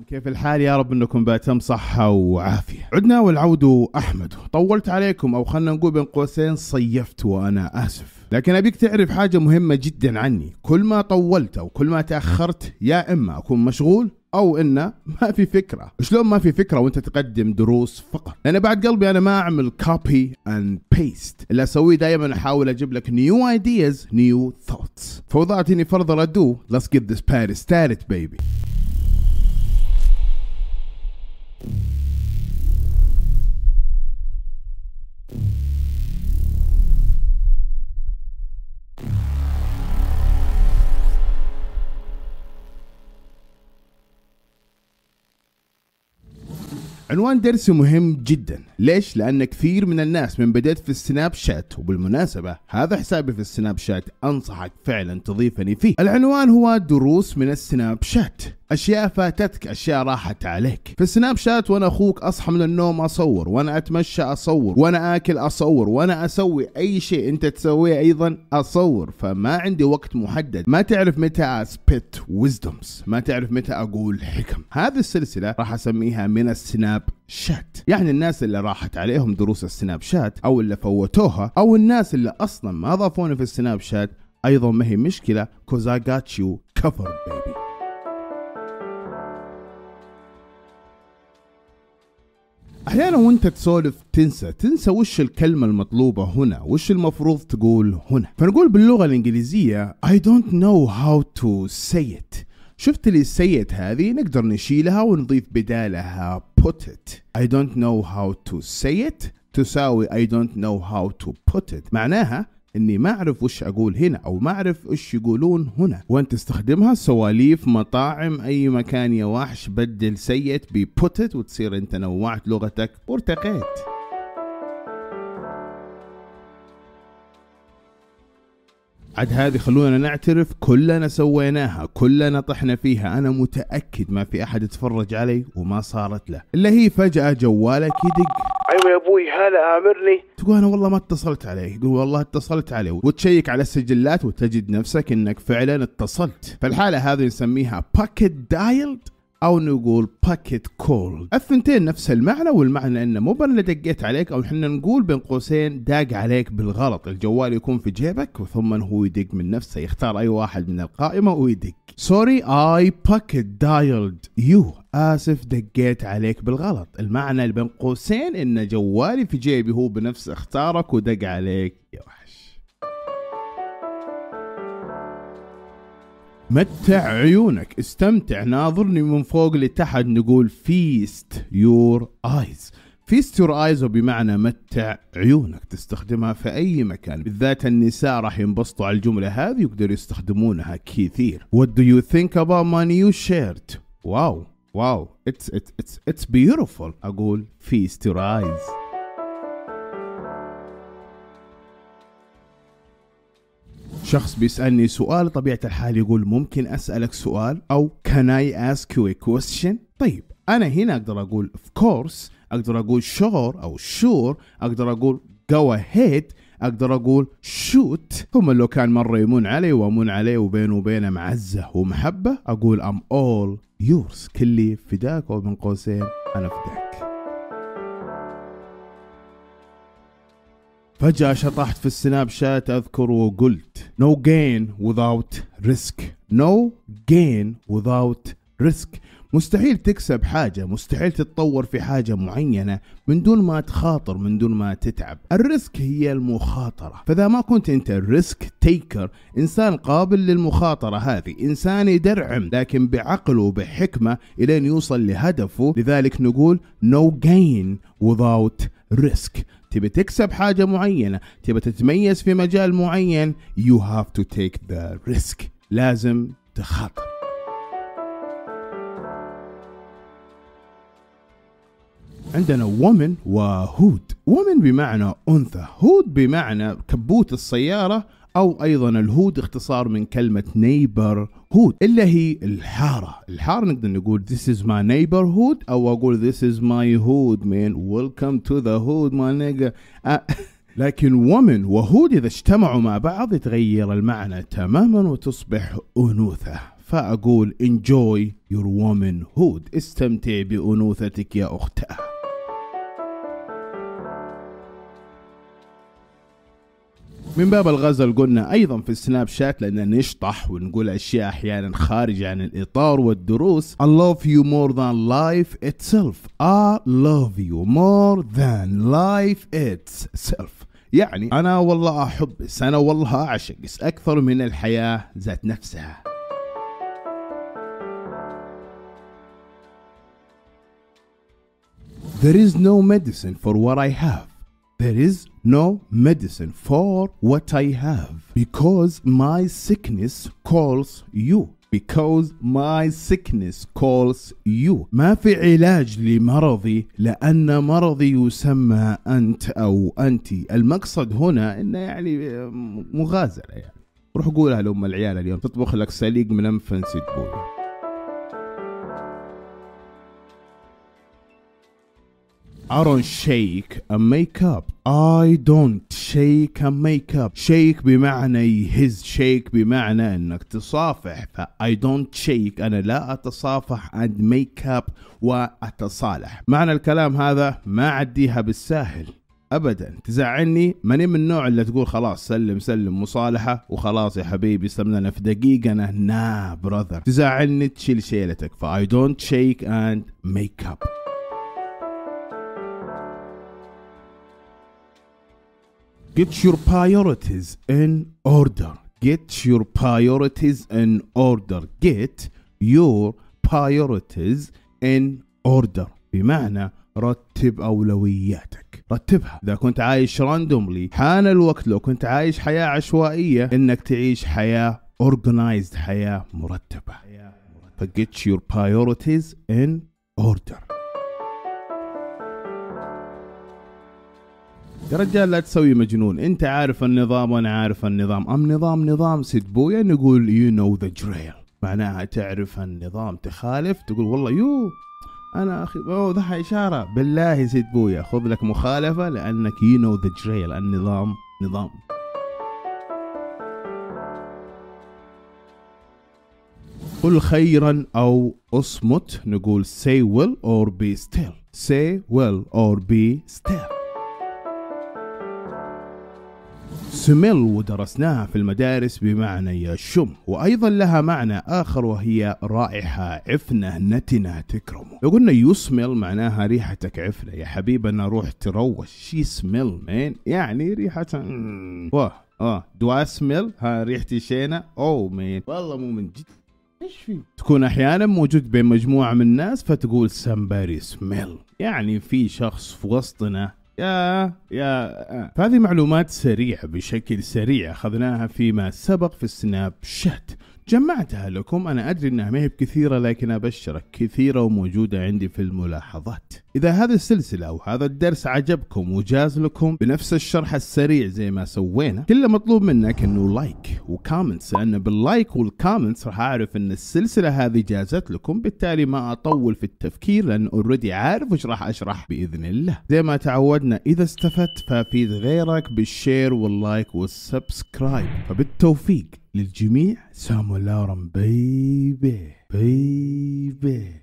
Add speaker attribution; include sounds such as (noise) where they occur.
Speaker 1: السلام كيف الحال؟ يا رب إنكم بأتم صحة وعافية. عدنا والعود أحمد. طولت عليكم أو خلنا نقول بين قوسين صيفت وأنا آسف. لكن أبيك تعرف حاجة مهمة جدا عني. كل ما طولت أو كل ما تأخرت يا إما أكون مشغول أو انه ما في فكرة. شلون ما في فكرة وأنت تقدم دروس فقط؟ لأن بعد قلبي أنا ما أعمل copy and paste اللي أسويه دائما أحاول أجيب لك new ideas new thoughts ف without any further ado let's get this party started baby. عنوان درسي مهم جدا. ليش؟ لأن كثير من الناس من بديت في السناب شات وبالمناسبة هذا حسابي في السناب شات أنصحك فعلا تضيفني فيه. العنوان هو دروس من السناب شات. أشياء فاتتك أشياء راحت عليك. في السناب شات وأنا أخوك أصحى من النوم أصور وأنا أتمشى أصور وأنا آكل أصور وأنا أسوي أي شيء أنت تسويه أيضا أصور. فما عندي وقت محدد. ما تعرف متى I spit wisdoms ما تعرف متى أقول حكم. هذه السلسلة راح أسميها من السناب شات. يعني الناس اللي راحت عليهم دروس السناب شات أو اللي فوتوها أو الناس اللي أصلا ما ضافوني في السناب شات أيضا ما هي مشكلة cause I got you أحيانا وأنت تسولف تنسى تنسى وش الكلمة المطلوبة هنا وش المفروض تقول هنا. فنقول باللغة الإنجليزية I don't know how to say it. شفت لي ال say it هذه؟ نقدر نشيلها ونضيف بدالها put it. I don't know how to say it. تساوي I don't know how to put it. معناها إني ما أعرف وش أقول هنا أو ما أعرف وش يقولون هنا. وأنت تستخدمها سواليف مطاعم أي مكان يا وحش بدل say it ب put it وتصير أنت نوعت لغتك. وارتقيت. عاد هذه خلونا نعترف كلنا سويناها كلنا طحنا فيها. أنا متأكد ما في أحد يتفرج علي وما صارت له. إلا هي فجأة جوالك يدق.
Speaker 2: أبوي هلا أمرني.
Speaker 1: تقول أنا والله ما اتصلت عليه يقول والله اتصلت عليه. وتشيك على السجلات وتجد نفسك إنك فعلا اتصلت. فالحالة هذه نسميها pocket dialed أو نقول pocket called الثنتين نفس المعنى والمعنى انه مو أنا دقيت عليك أو إحنا نقول بين قوسين داق عليك بالغلط. الجوال يكون في جيبك وثم هو يدق من نفسه يختار أي واحد من القائمة ويدق. sorry I pocket dialed you آسف دقيت عليك بالغلط. المعنى بين قوسين إن جوالي في جيبي هو بنفس اختارك ودق عليك. يا متع عيونك. استمتع. ناظرني من فوق لتحت نقول feast your eyes feast your eyes وبمعنى متع عيونك. تستخدمها في أي مكان. بالذات النساء راح ينبسطوا على الجملة هذه ويقدروا يستخدمونها كثير. What do you think about my new shirt wow. واو. It's it's it's beautiful. أقول feast your eyes. شخص بيسألني سؤال طبيعة الحال يقول ممكن أسألك سؤال؟ أو can I ask you a question طيب أنا هنا أقدر أقول of course أقدر أقول sure أو sure أقدر أقول go ahead أقدر أقول shoot. ثم لو كان مرة يمون علي وأمون عليه وبينه وبينه معزة ومحبة أقول I'm all yours. كلي فداك وبين قوسين أنا فداك. فجأة شطحت في السناب شات أذكر وقلت No gain without risk. No gain without risk. مستحيل تكسب حاجة مستحيل تتطور في حاجة معينة من دون ما تخاطر من دون ما تتعب. ال risk هي المخاطرة. فإذا ما كنت أنت ال risk taker إنسان قابل للمخاطرة هذه إنسان يدرعم لكن بعقل وبحكمة إلين يوصل لهدفه لذلك نقول no gain without risk. تبي تكسب حاجة معينة تبي تتميز في مجال معين you have to take the risk. لازم تخاطر. عندنا وومن وهود. وومن بمعنى أنثى هود بمعنى كبوت السيارة أو أيضا الهود اختصار من كلمة نيبر هود اللي هي الحارة. الحارة نقدر نقول this is my neighborhood أو أقول this is my hood man. Welcome to the hood my nigga. (laughs) لكن ومن وهود إذا اجتمعوا مع بعض يتغير المعنى تماما وتصبح أنوثة. فأقول enjoy your womanhood. استمتع بأنوثتك يا أختاه. من باب الغزل قلنا أيضا في السناب شات لأن نشطح ونقول أشياء أحيانا خارجه عن الإطار والدروس. I love you more than life itself. I love you more than life itself. يعني أنا والله احبس أنا والله اعشقس أكثر من الحياة ذات نفسها. There is no medicine for what I have. There is no medicine for what I have because my sickness calls you. Because my sickness calls you. ما في علاج لمرضي لأن مرضي يسمى أنت أو أنت. المقصد هنا إنه يعني مغازلة يعني. روح قولها لأم العيال اليوم تطبخ لك سليق منفن سيد بوي. I don't shake a makeup. I don't shake a makeup. Shake بمعنى يهز. Shake بمعنى إنك تصافح. ف I don't shake. أنا لا أتصافح. And make up وأتصالح. معنى الكلام هذا ما عديها بالساهل. ابدا. تزعلني؟ ماني من النوع اللي تقول خلاص سلم سلم مصالحة وخلاص يا حبيبي سلمنا في دقيقة. أنا نا براذر تزعلني؟ تشيل شيلتك. ف I don't shake and make Get your priorities in order. Get your priorities in order. Get your priorities in order. بمعنى رتب أولوياتك رتبها إذا كنت عايش راندوملي حان الوقت لو كنت عايش حياة عشوائية إنك تعيش حياة organized حياة مرتبة فget your priorities in order يا رجال لا تسوي مجنون. انت عارف النظام وأنا عارف النظام. أم نظام نظام سيد بويا؟ نقول يو نو ذا دريل معناها تعرف النظام تخالف تقول والله يو أنا أخي أوه ذا إشارة. بالله سيد بويا خذ لك مخالفة لأنك يو نو ذا دريل النظام نظام. قل خيرا أو أصمت نقول say well or be still. say well or be still. سمل ودرسناها في المدارس بمعنى يشم. وأيضا لها معنى آخر وهي رائحة عفنة نتنة تكرمه لو قلنا يسمل معناها ريحتك عفنة. يا حبيبنا روح تروش. شي سمل مين يعني ريحة واه آه. دو اسمل ها ريحتي شينة؟ أو مين والله مو من جد. إيش في؟ تكون أحيانا موجود بين مجموعة من الناس فتقول somebody smell. يعني في شخص في وسطنا يا يا فهذه معلومات سريعة بشكل سريع أخذناها فيما سبق في السناب شات. جمعتها لكم أنا أدري أنها ما هي بكثيرة لكن أبشرك كثيرة وموجودة عندي في الملاحظات. إذا هذه السلسلة أو هذا الدرس عجبكم وجاز لكم بنفس الشرح السريع زي ما سوينا كل مطلوب منك أنه like و comments لأن بال like وال comments راح أعرف أن السلسلة هذه جازت لكم بالتالي ما أطول في التفكير لأن already عارف وش راح أشرح بإذن الله. زي ما تعودنا إذا استفدت فافيد غيرك بال share وال like وال subscribe فبالتوفيق للجميع سلام الله بيبي بيبي